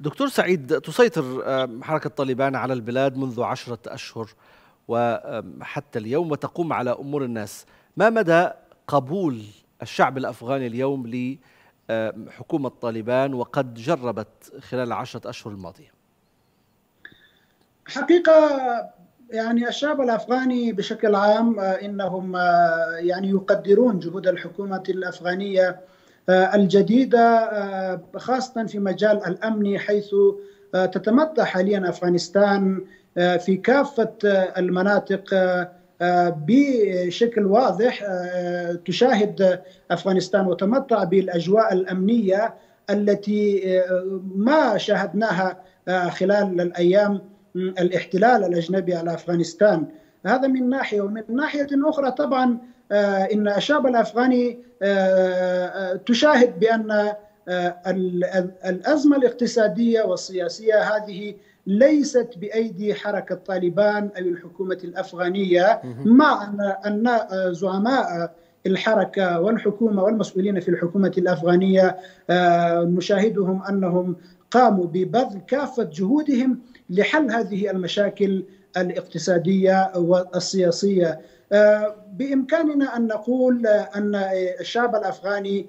دكتور سعيد تسيطر حركة طالبان على البلاد منذ عشرة أشهر وحتى اليوم وتقوم على أمور الناس. ما مدى قبول الشعب الأفغاني اليوم لحكومة طالبان وقد جربت خلال العشرة أشهر الماضية؟ حقيقة يعني الشعب الأفغاني بشكل عام إنهم يعني يقدرون جهود الحكومة الأفغانية الجديده خاصة في مجال الامني حيث تتمتع حاليا أفغانستان في كافة المناطق بشكل واضح تشاهد أفغانستان وتمتع بالأجواء الأمنية التي ما شاهدناها خلال الأيام الاحتلال الأجنبي على أفغانستان. هذا من ناحية ومن ناحية أخرى طبعا إن الشعب الأفغاني تشاهد بأن الأزمة الاقتصادية والسياسية هذه ليست بأيدي حركة طالبان أو الحكومة الأفغانية مع أن زعماء الحركة والحكومة والمسؤولين في الحكومة الأفغانية نشاهدهم أنهم قاموا ببذل كافة جهودهم لحل هذه المشاكل الاقتصادية والسياسية. بإمكاننا أن نقول أن الشعب الأفغاني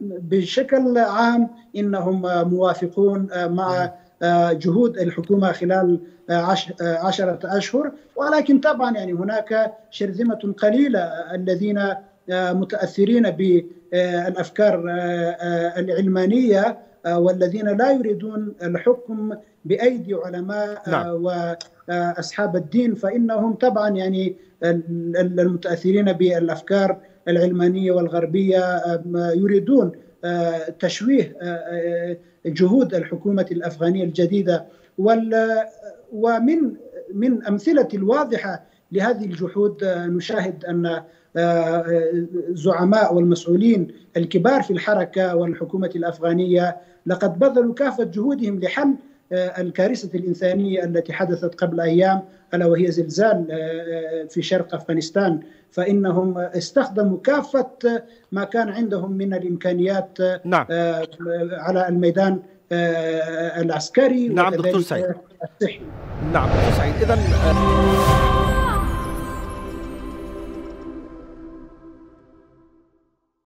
بشكل عام إنهم موافقون مع جهود الحكومة خلال عشرة أشهر. ولكن طبعا يعني هناك شرذمة قليلة الذين متأثرين بالأفكار العلمانية. والذين لا يريدون الحكم بأيدي علماء نعم. واصحاب الدين فإنهم طبعا يعني المتأثرين بالأفكار العلمانية والغربية يريدون تشويه جهود الحكومة الأفغانية الجديدة ومن من أمثلة الواضحة لهذه الجهود نشاهد أن زعماء والمسؤولين الكبار في الحركة والحكومة الأفغانية لقد بذلوا كافة جهودهم لحل الكارثة الإنسانية التي حدثت قبل أيام ألا وهي زلزال في شرق أفغانستان. فإنهم استخدموا كافة ما كان عندهم من الإمكانيات نعم. على الميدان العسكري نعم دكتور سعيد. الصحي. نعم دكتور سعيد. اذا